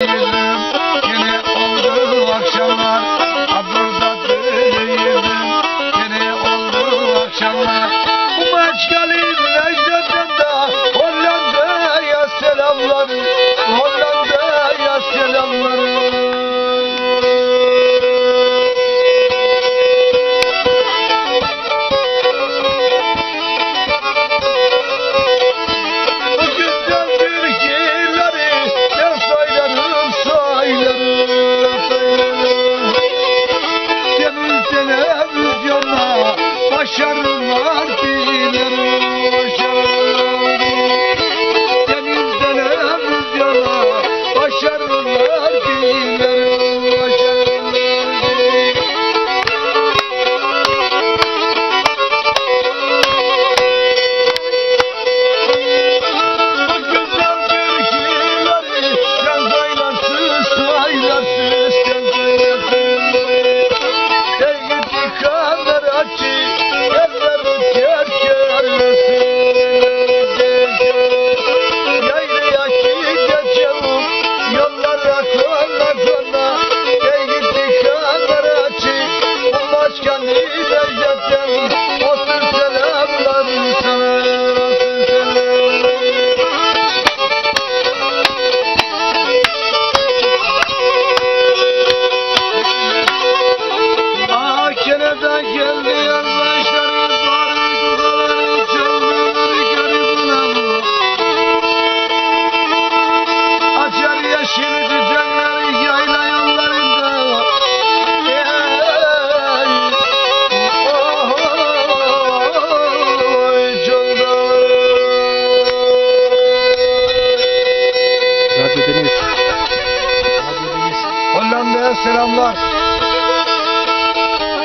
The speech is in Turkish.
Yeah. Selamlar.